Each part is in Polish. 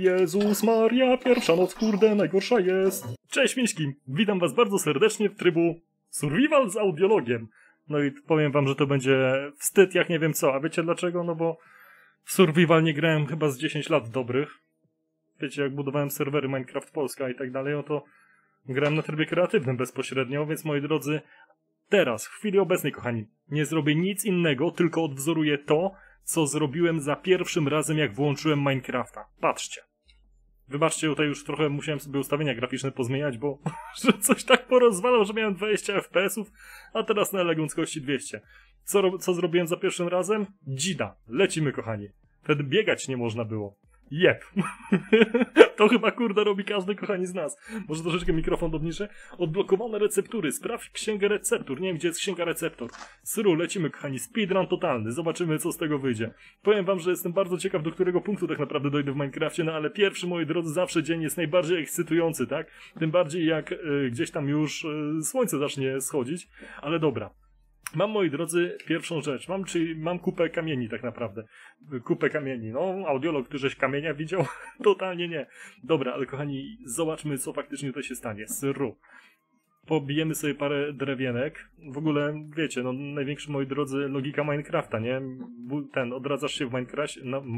Jezus Maria, pierwsza noc, kurde, najgorsza jest. Cześć Miśki, witam was bardzo serdecznie w trybu Survival z audiologiem. No i powiem wam, że to będzie wstyd jak nie wiem co, a wiecie dlaczego? No bo w Survival nie grałem chyba z 10 lat dobrych. Wiecie, jak budowałem serwery Minecraft Polska i tak dalej, no to grałem na trybie kreatywnym bezpośrednio, więc moi drodzy, teraz, w chwili obecnej, kochani, nie zrobię nic innego, tylko odwzoruję to, co zrobiłem za pierwszym razem, jak włączyłem Minecrafta. Patrzcie. Wybaczcie, tutaj już trochę musiałem sobie ustawienia graficzne pozmieniać, bo że coś tak porozwalał, że miałem 20 FPS-ów, a teraz na eleganckości 200. Co, co zrobiłem za pierwszym razem? Dzida. Lecimy, kochani. Wtedy biegać nie można było. Jep. to chyba kurde robi każdy kochani z nas. Może troszeczkę mikrofon obniżę? Odblokowane receptury. Sprawdź księgę receptur. Nie wiem, gdzie jest księga receptur. Syru, lecimy kochani. Speedrun totalny. Zobaczymy, co z tego wyjdzie. Powiem wam, że jestem bardzo ciekaw, do którego punktu tak naprawdę dojdę w Minecrafcie, no ale pierwszy, moi drodzy, zawsze dzień jest najbardziej ekscytujący, tak? Tym bardziej jak y, gdzieś tam już y, słońce zacznie schodzić. Ale dobra. Mam, moi drodzy, pierwszą rzecz. Mam, czyli mam kupę kamieni tak naprawdę. Kupę kamieni. No, audiolog, któryś kamienia widział? Totalnie nie. Dobra, ale kochani, zobaczmy, co faktycznie tutaj się stanie. Syru. Pobijemy sobie parę drewienek. W ogóle, wiecie, no, największy, moi drodzy, logika Minecrafta, nie? Ten, odradzasz się w, Minecraft,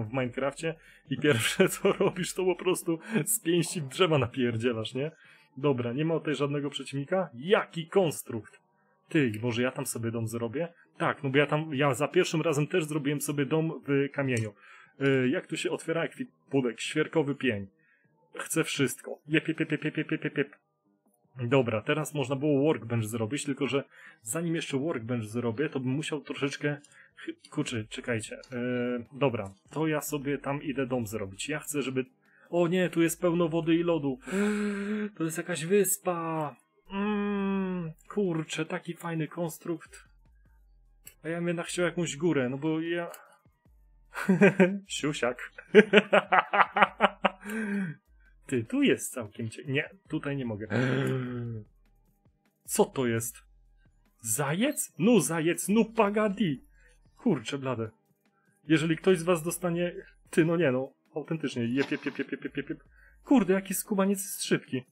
w Minecrafcie i pierwsze, co robisz, to po prostu z pięści drzewa napierdzielasz, nie? Dobra, nie ma tutaj żadnego przeciwnika. Jaki konstrukt? Ty, może ja tam sobie dom zrobię? Tak, no bo ja tam, ja za pierwszym razem też zrobiłem sobie dom w kamieniu. Yy, jak tu się otwiera ekwipunek? Świerkowy pień. Chcę wszystko. Jep, jep, jep, jep, jep, jep, jep. Dobra, teraz można było workbench zrobić, tylko że zanim jeszcze workbench zrobię, to bym musiał troszeczkę... Kurczę, czekajcie. Yy, dobra, to ja sobie tam idę dom zrobić. Ja chcę, żeby... O nie, tu jest pełno wody i lodu. To jest jakaś wyspa. Mmm, kurczę, taki fajny konstrukt. A ja bym jednak chciał jakąś górę, no bo ja... Siusiak. Ty, tu jest całkiem cie... Nie, tutaj nie mogę. Co to jest? Zajec? No zajec, no pagadi. Kurczę, blade. Jeżeli ktoś z was dostanie... Ty, no nie no, autentycznie. Jep, jep, jep, jep, jep, jep. Kurde, jaki skubaniec jest szybki.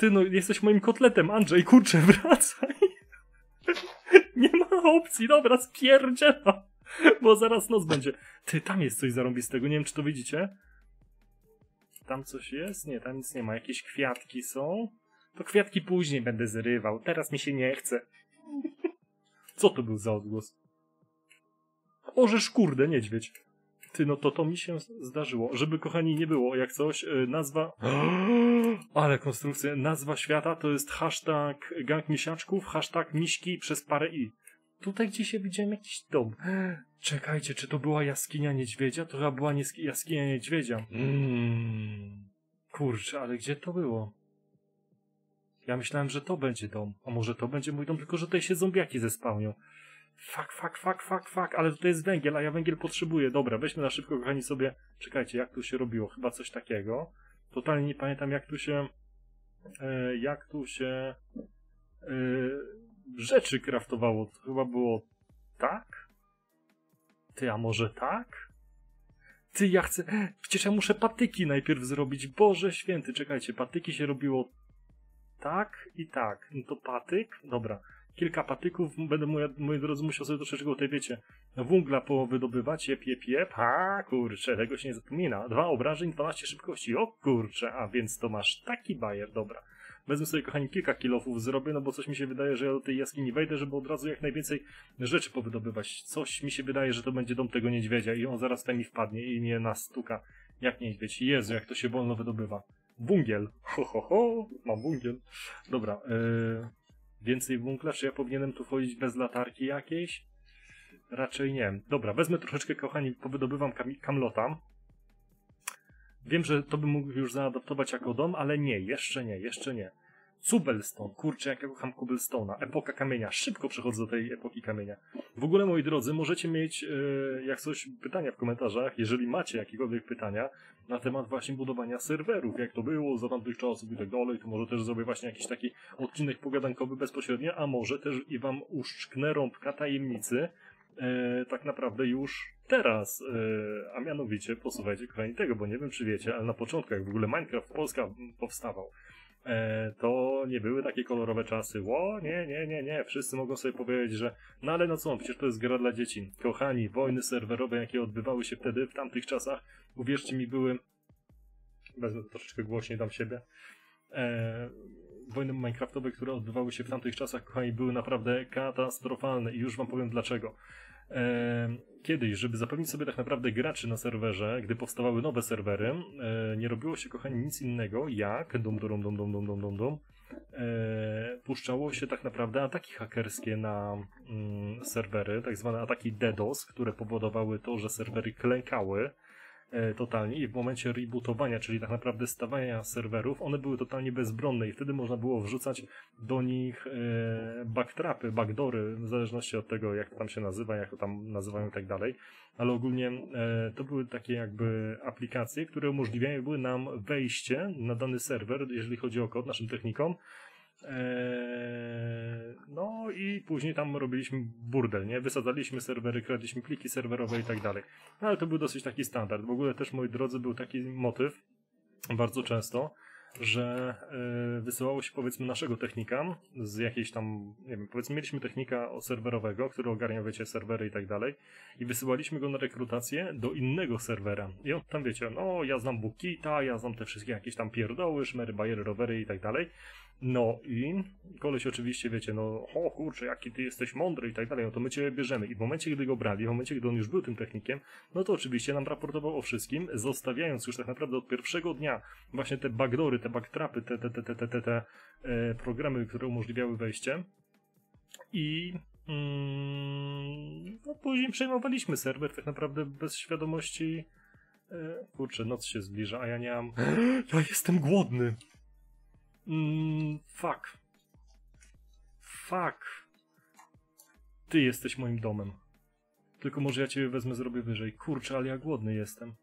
Ty no, jesteś moim kotletem, Andrzej, kurczę, wracaj. Nie ma opcji, dobra, spierdziela. Bo zaraz noc będzie. Ty, tam jest coś zarąbistego, nie wiem czy to widzicie. Tam coś jest? Nie, tam nic nie ma. Jakieś kwiatki są. To kwiatki później będę zrywał. Teraz mi się nie chce. Co to był za odgłos? Orzesz kurde, niedźwiedź. Ty, no to to mi się zdarzyło. Żeby, kochani, nie było, jak coś, yy, nazwa... Ale konstrukcja, nazwa świata to jest hashtag gang misiaczków, hashtag miśki przez parę i. Tutaj gdzieś ja widziałem jakiś dom. Czekajcie, czy to była jaskinia niedźwiedzia? To chyba była jaskinia niedźwiedzia. Mm. Kurczę, ale gdzie to było? Ja myślałem, że to będzie dom. A może to będzie mój dom, tylko że tutaj się zombiaki zespałnią. Fuck, fuck, fuck, fuck, fuck, ale tutaj jest węgiel, a ja węgiel potrzebuję. Dobra, weźmy na szybko, kochani, sobie... Czekajcie, jak tu się robiło? Chyba coś takiego. Totalnie nie pamiętam, jak tu się... E, jak tu się... E, rzeczy kraftowało. To chyba było tak? Ty, a może tak? Ty, ja chcę... Przecież ja muszę patyki najpierw zrobić. Boże święty, czekajcie, patyki się robiło tak i tak. No to patyk? Dobra kilka patyków, będę, moi, moi drodzy, musiał sobie troszeczkę tutaj, wiecie, wungla powydobywać, jep, jep, jep, a kurczę, tego się nie zapomina. Dwa obrażeń, 12 szybkości, o kurczę, a więc to masz taki bajer, dobra. Wezmę sobie, kochani, kilka kilofów zrobię, no bo coś mi się wydaje, że ja do tej jaskini wejdę, żeby od razu jak najwięcej rzeczy powydobywać. Coś mi się wydaje, że to będzie dom tego niedźwiedzia i on zaraz tutaj mi wpadnie i mnie nastuka jak niedźwiedź. Jezu, jak to się wolno wydobywa. Bungiel. Ho, ho, ho, mam bungiel. Dobra, yy, więcej bunkla? Czy ja powinienem tu wchodzić bez latarki jakiejś? Raczej nie. Dobra, wezmę troszeczkę, kochani, powydobywam kam kamlota. Wiem, że to bym mógł już zaadaptować jako dom, ale nie, jeszcze nie, jeszcze nie. Cubelstone, kurczę, jak ja kocham. Epoka kamienia. Szybko przechodzę do tej epoki kamienia. W ogóle, moi drodzy, możecie mieć, yy, jak coś, pytania w komentarzach, jeżeli macie jakiekolwiek pytania na temat właśnie budowania serwerów, jak to było za tamtych czasów i tak dalej, to może też zrobię właśnie jakiś taki odcinek pogadankowy bezpośrednio, a może też i wam uszczknę rąbka tajemnicy, yy, tak naprawdę już teraz, e, a mianowicie, posłuchajcie kochani tego, bo nie wiem czy wiecie, ale na początku jak w ogóle Minecraft Polska powstawał, e, to nie były takie kolorowe czasy. Ło, nie, nie, nie, nie. Wszyscy mogą sobie powiedzieć, że no ale no co, przecież to jest gra dla dzieci. Kochani, wojny serwerowe, jakie odbywały się wtedy, w tamtych czasach, uwierzcie mi, były... Wezmę troszeczkę głośniej dam siebie. E, wojny minecraftowe, które odbywały się w tamtych czasach, kochani, były naprawdę katastrofalne i już wam powiem dlaczego. Kiedyś, żeby zapewnić sobie tak naprawdę graczy na serwerze, gdy powstawały nowe serwery, nie robiło się, kochani, nic innego jak dum dum dum dum dum dum dum dum e, puszczało się tak naprawdę ataki hakerskie na mm, serwery, tak zwane ataki DDoS, które powodowały to, że serwery klękały totalnie i w momencie rebootowania, czyli tak naprawdę stawania serwerów, one były totalnie bezbronne i wtedy można było wrzucać do nich e, backtrapy, backdory, w zależności od tego, jak tam się nazywa, jak to tam nazywają i tak dalej, ale ogólnie e, to były takie jakby aplikacje, które umożliwiały nam wejście na dany serwer, jeżeli chodzi o kod naszym technikom, no i później tam robiliśmy burdel, nie? Wysadzaliśmy serwery, kradliśmy pliki serwerowe i tak dalej. No ale to był dosyć taki standard. W ogóle też, moi drodzy, był taki motyw bardzo często, że e, wysyłało się powiedzmy naszego technika z jakiejś tam, nie wiem, powiedzmy mieliśmy technika serwerowego, który ogarnia, wiecie, serwery i tak dalej i wysyłaliśmy go na rekrutację do innego serwera i on tam, wiecie, no ja znam Bukita, ja znam te wszystkie jakieś tam pierdoły, szmery, bajery, rowery i tak dalej no i koleś oczywiście, wiecie, no o kurczę, jaki ty jesteś mądry i tak dalej, no to my cię bierzemy. I w momencie, gdy go brali, w momencie, gdy on już był tym technikiem, no to oczywiście nam raportował o wszystkim, zostawiając już tak naprawdę od pierwszego dnia właśnie te backdory, te backtrapy, te, te, te, te, te, te, te e, programy, które umożliwiały wejście. I mm, no, później przejmowaliśmy serwer tak naprawdę bez świadomości e, kurczę, noc się zbliża, a ja nie mam... Ja jestem głodny! Mm, fuck. Fuck. Ty jesteś moim domem. Tylko może ja ciebie wezmę, zrobię wyżej. Kurczę, ale ja głodny jestem.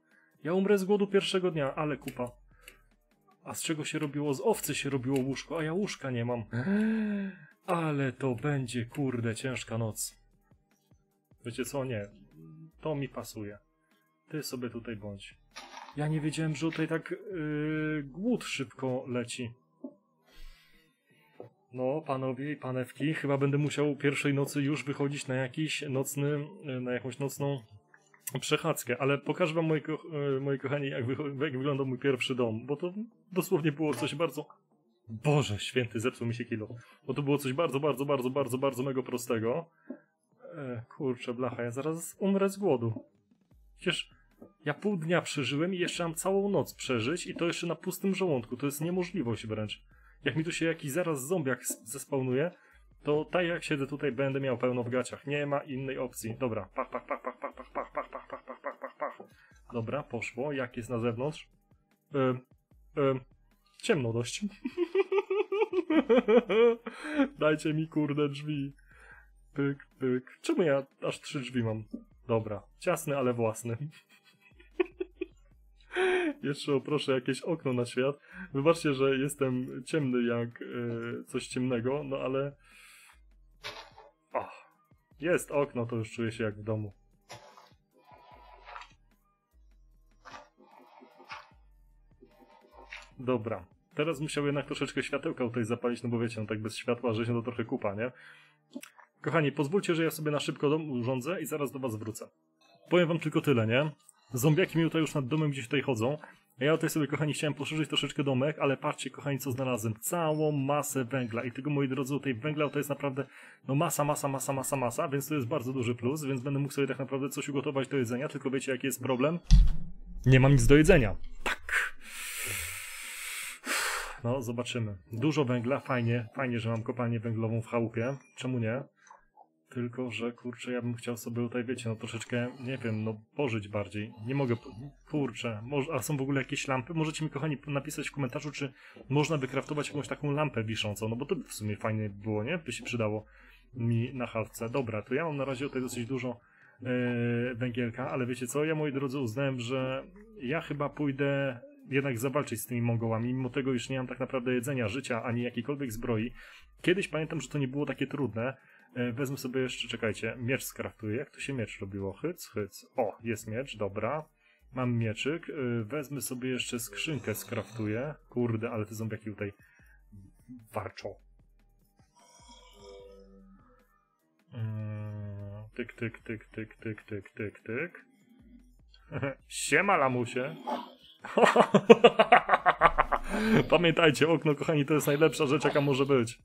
Ja umrę z głodu pierwszego dnia, ale kupa. A z czego się robiło? Z owcy się robiło łóżko, a ja łóżka nie mam. Ale to będzie, kurde, ciężka noc. Wiecie co? Nie. To mi pasuje. Ty sobie tutaj bądź. Ja nie wiedziałem, że tutaj tak yy, głód szybko leci. No, panowie i panewki, chyba będę musiał pierwszej nocy już wychodzić na jakiś nocny, na jakąś nocną przechadzkę, ale pokażę wam, moi, ko e, moi kochani, jak, jak wyglądał mój pierwszy dom, bo to dosłownie było coś bardzo... Boże święty, zepsuł mi się kilo. Bo to było coś bardzo, bardzo, bardzo, bardzo, bardzo mego prostego. E, kurczę, blacha, ja zaraz umrę z głodu. Przecież ja pół dnia przeżyłem i jeszcze mam całą noc przeżyć i to jeszcze na pustym żołądku. To jest niemożliwość wręcz jak mi tu się jakiś zaraz zombiak zespawnuje, to tak jak siedzę tutaj będę miał pełno w gaciach. Nie ma innej opcji. Dobra, pach, pach, pach, pach, pach, pach, pach, pach, pach, pach, pach, pach, pach, pach. Dobra, poszło. Jak jest na zewnątrz? E, e, ciemno dość. Dajcie mi kurde drzwi. Pyk, pyk. Czemu ja aż trzy drzwi mam? Dobra, ciasny, ale własny. Jeszcze oproszę jakieś okno na świat. Wybaczcie, że jestem ciemny jak e, coś ciemnego, no ale... O, jest okno, to już czuję się jak w domu. Dobra. Teraz musiał jednak troszeczkę światełka tutaj zapalić, no bo wiecie, no tak bez światła, że się to trochę kupa, nie? Kochani, pozwólcie, że ja sobie na szybko dom urządzę i zaraz do was wrócę. Powiem wam tylko tyle, nie? Zombiaki mi tutaj już nad domem gdzieś tutaj chodzą. Ja tutaj sobie, kochani, chciałem poszerzyć troszeczkę domek, ale patrzcie, kochani, co znalazłem. Całą masę węgla. I tego, moi drodzy, tutaj węgla to jest naprawdę, no masa, masa, masa, masa, masa, więc to jest bardzo duży plus, więc będę mógł sobie tak naprawdę coś ugotować do jedzenia, tylko wiecie, jaki jest problem? Nie mam nic do jedzenia. Tak. No, zobaczymy. Dużo węgla, fajnie, fajnie, że mam kopalnię węglową w chałupie. Czemu nie? Tylko, że kurczę, ja bym chciał sobie tutaj, wiecie, no troszeczkę, nie wiem, no pożyć bardziej. Nie mogę, kurczę, może, a są w ogóle jakieś lampy? Możecie mi, kochani, napisać w komentarzu, czy można wykraftować jakąś taką lampę wiszącą, no bo to w sumie fajnie było, nie? By się przydało mi na chalce. Dobra, to ja mam na razie tutaj dosyć dużo yy, węgielka, ale wiecie co, ja moi drodzy uznałem, że ja chyba pójdę jednak zawalczyć z tymi Mongołami, mimo tego, już nie mam tak naprawdę jedzenia, życia, ani jakiejkolwiek zbroi. Kiedyś pamiętam, że to nie było takie trudne, Wezmę sobie jeszcze, czekajcie, miecz skraftuję. Jak to się miecz robiło? Hyc, hyc. O, jest miecz, dobra. Mam mieczyk. E, Wezmę sobie jeszcze skrzynkę skraftuję. Kurde, ale te zombiaki tutaj warczą. Mm, Tyk, tyk, tyk, tyk, tyk, tyk, tyk, tyk. Siema, lamusie. Pamiętajcie, okno, kochani, to jest najlepsza rzecz, jaka może być.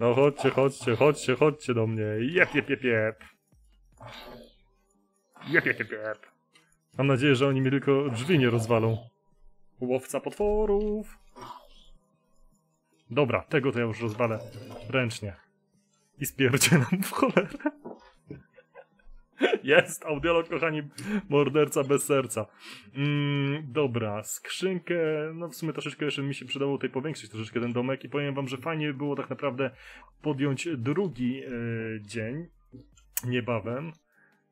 No chodźcie, chodźcie, chodźcie, chodźcie do mnie. Jep, jep, jep, jep. Jep, jep, jep, jep. Mam nadzieję, że oni mi tylko drzwi nie rozwalą. Łowca potworów. Dobra, tego to ja już rozwalę ręcznie. I spierdzielam w cholerę. Jest, audiolog, kochani, morderca bez serca. Mm, dobra, skrzynkę, no w sumie troszeczkę jeszcze mi się przydało tutaj powiększyć troszeczkę ten domek i powiem wam, że fajnie by było tak naprawdę podjąć drugi e, dzień, niebawem.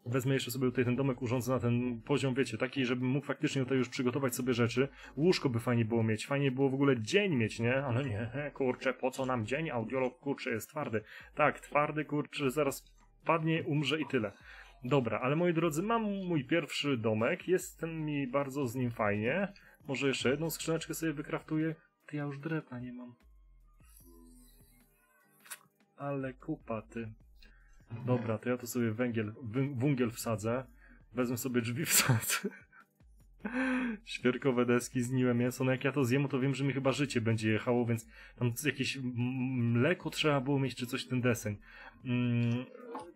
Wezmę jeszcze sobie tutaj ten domek, urządzę na ten poziom, wiecie, taki, żebym mógł faktycznie tutaj już przygotować sobie rzeczy. Łóżko by fajnie było mieć, fajnie było w ogóle dzień mieć, nie? Ale nie, kurczę, po co nam dzień? Audiolog, kurczę, jest twardy. Tak, twardy, kurczę, zaraz padnie, umrze i tyle. Dobra, ale moi drodzy, mam mój pierwszy domek, jest mi bardzo z nim fajnie. Może jeszcze jedną skrzyneczkę sobie wykraftuję? Ty, ja już drewna nie mam. Ale kupa, ty. Dobra, to ja tu sobie węgiel, węgiel wsadzę. Wezmę sobie drzwi wsadzę. Świerkowe deski, zniłe mięso. No jak ja to zjem, to wiem, że mi chyba życie będzie jechało, więc tam jakieś mleko trzeba było mieć, czy coś ten deseń. Mm,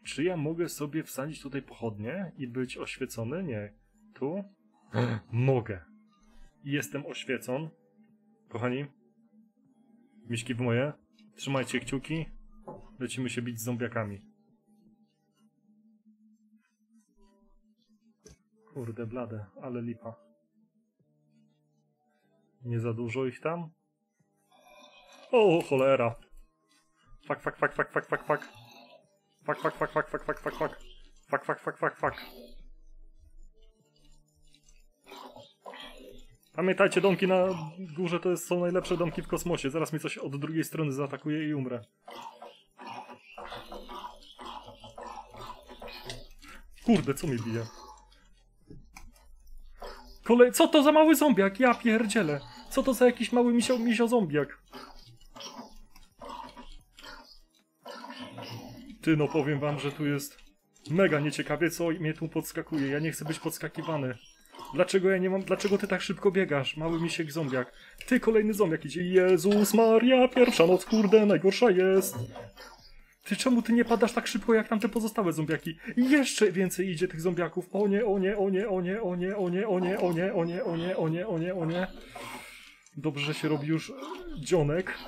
czy ja mogę sobie wsadzić tutaj pochodnie i być oświecony? Nie. Tu? Mogę. Jestem oświecon. Kochani, miśki w moje, trzymajcie kciuki. Lecimy się bić z zombiakami. Kurde blade, ale lipa. Nie za dużo ich tam? O, cholera. Fak, fak, fak, fak, fak, fak, fak. Fak, fak, fak, fak, fak, fak, fak, fak. Fak, fak, fak, fak, fak. Pamiętajcie, domki na górze to są najlepsze domki w kosmosie. Zaraz mi coś od drugiej strony zaatakuje i umrę. Kurde, co mi bije? Kolej, co to za mały zombiak? Ja pierdzielę. Co to za jakiś mały misio, misio zombiak? Ty, no powiem wam, że tu jest mega nieciekawie, co mnie tu podskakuje. Ja nie chcę być podskakiwany. Dlaczego ja nie mam, dlaczego ty tak szybko biegasz? Mały misiek zombiak. Ty, kolejny zombiak idzie. Jezus Maria, pierwsza noc, kurde, najgorsza jest. Ty, czemu ty nie padasz tak szybko jak tamte pozostałe zombiaki? I Jeszcze więcej idzie tych zombiaków. O nie, o nie, o nie, o nie, o nie, o nie, o nie, o nie, o nie, o nie, o nie, o nie, o nie. Dobrze, że się robi już dzionek.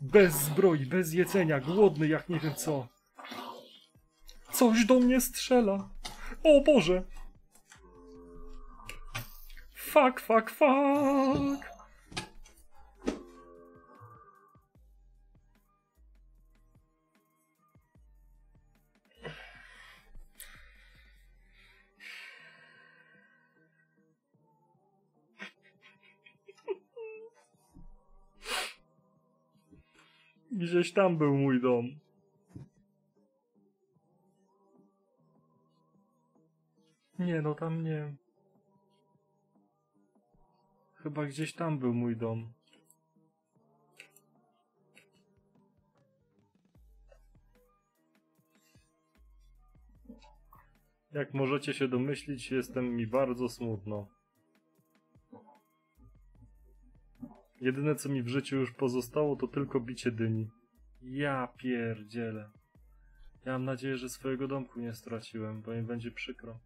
Bez zbroi, bez jedzenia, głodny jak nie wiem co. Coś do mnie strzela. O Boże! Fuck, fuck, fuck! Gdzieś tam był mój dom. Nie, no tam nie. Chyba gdzieś tam był mój dom. Jak możecie się domyślić, jestem mi bardzo smutno. Jedyne co mi w życiu już pozostało to tylko bicie dyni. Ja pierdzielę. Ja mam nadzieję, że swojego domku nie straciłem, bo mi będzie przykro.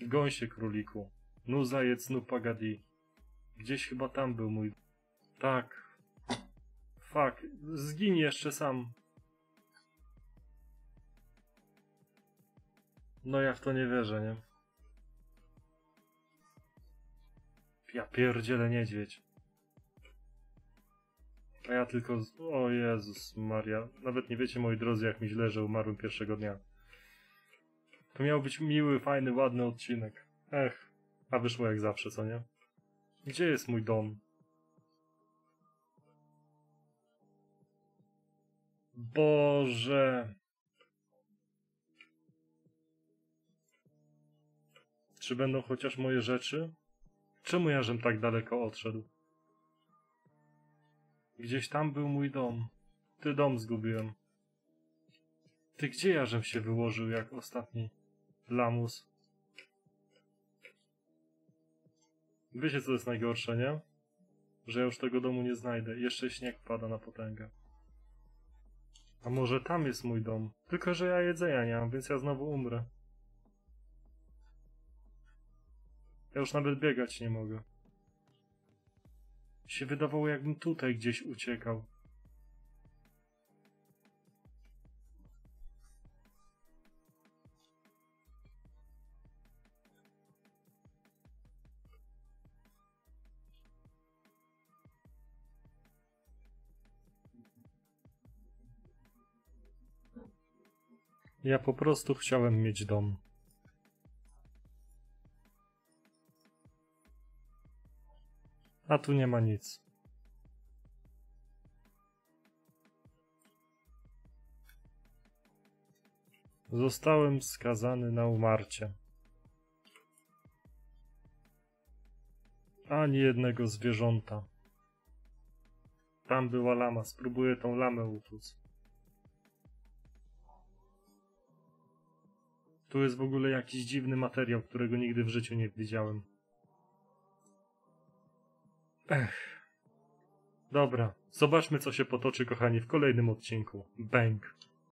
Goń się, króliku. Nu zajec, nu pagadi. Gdzieś chyba tam był mój... Tak. Fuck. Zgin jeszcze sam. No ja w to nie wierzę, nie? Ja pierdzielę niedźwiedź. A ja tylko... O Jezus Maria. Nawet nie wiecie, moi drodzy, jak mi źle, że umarłem pierwszego dnia. To miał być miły, fajny, ładny odcinek. Ech, a wyszło jak zawsze, co nie? Gdzie jest mój dom? Boże. Czy będą chociaż moje rzeczy? Czemu ja żem tak daleko odszedł? Gdzieś tam był mój dom. Ty dom zgubiłem. Ty gdzie ja żem się wyłożył jak ostatni lamus? Wiecie co jest najgorsze, nie? Że ja już tego domu nie znajdę. Jeszcze śnieg pada na potęgę. A może tam jest mój dom? Tylko, że ja jedzenia nie mam, więc ja znowu umrę. Ja już nawet biegać nie mogę. Się wydawało, jakbym tutaj gdzieś uciekał. Ja po prostu chciałem mieć dom. A tu nie ma nic. Zostałem skazany na umarcie. Ani jednego zwierząta. Tam była lama, spróbuję tą lamę utłuc. Tu jest w ogóle jakiś dziwny materiał, którego nigdy w życiu nie widziałem. Ech. Dobra, zobaczmy co się potoczy, kochani, w kolejnym odcinku. Bang.